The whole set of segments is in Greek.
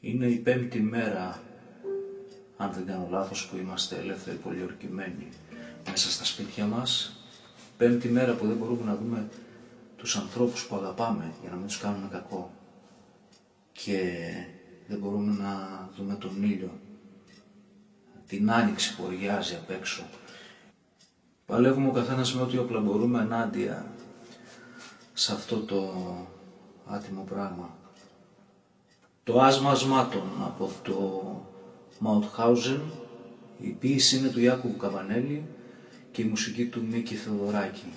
Είναι η πέμπτη μέρα, αν δεν κάνω λάθος, που είμαστε ελεύθεροι πολιορκημένοι μέσα στα σπίτια μας. Πέμπτη μέρα που δεν μπορούμε να δούμε τους ανθρώπους που αγαπάμε για να μην τους κάνουμε κακό. Και δεν μπορούμε να δούμε τον ήλιο, την άνοιξη που οριάζει απ' έξω. Παλεύουμε ο καθένας με ό,τι όπλα μπορούμε ενάντια σε αυτό το άτιμο πράγμα. Το άσμα ασμάτων από το Μαουτχάουζεν, η ποίηση είναι του Ιάκου Καβανέλη και η μουσική του Μίκη Θεοδωράκη.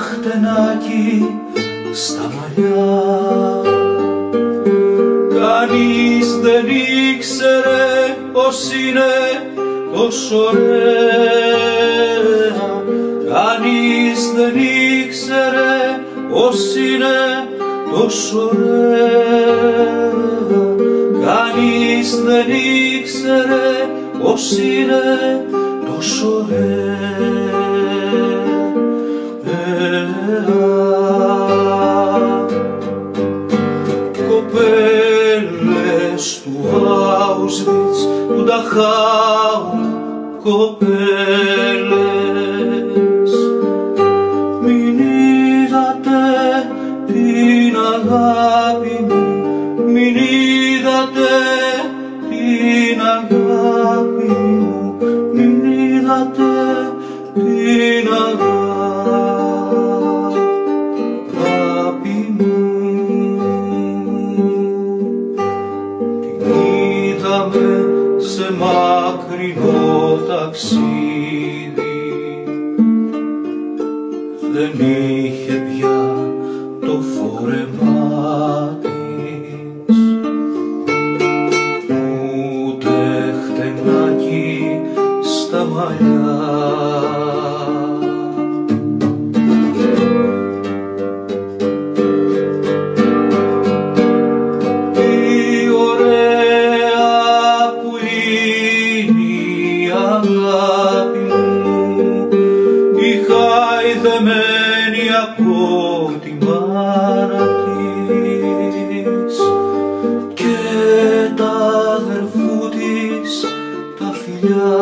Χτενάκι στα μαλλιά. Κανείς δεν ήξερε πως είναι τόσο ωραία. Κανείς δεν ήξερε πως είναι τόσο ωραία. Κανείς δεν ήξερε πως είναι τόσο ωραία Auschwitz, του Νταχάου, κοπέλες. Μην είδατε την αγάπη μου, μην είδατε την αγάπη μου, μην είδατε την αγάπη μου. Την είδαμε σε μακρινό ταξίδι. Δεν είχε πια το φόρεμά της. Ούτε χτενάκι στα μαλλιά αγάπη μου. Η χαϊδεμένη από τη μάνα της και τα αδερφού της τα φιλιά.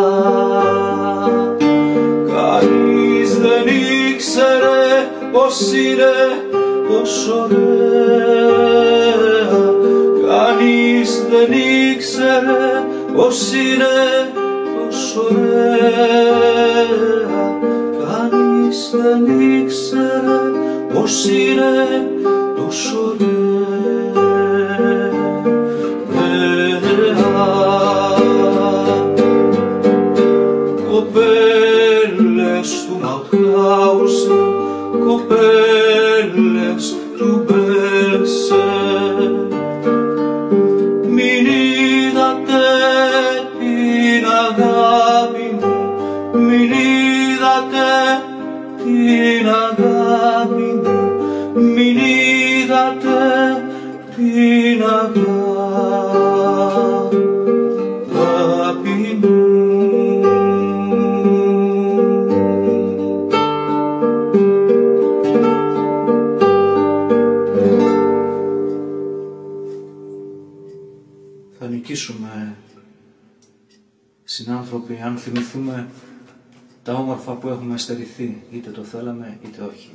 Κανείς δεν ήξερε πως είναι τόσο ωραία. Κανείς δεν ήξερε πως είναι τόσο ωραία Κανείς δεν ήξερε πως είναι τόσο ωραία αγάπη μου, μην είδατε την αγάπη μου. Θα νικήσουμε συνάνθρωποι αν θυμηθούμε τα όμορφα που έχουμε στερηθεί, είτε το θέλαμε είτε όχι.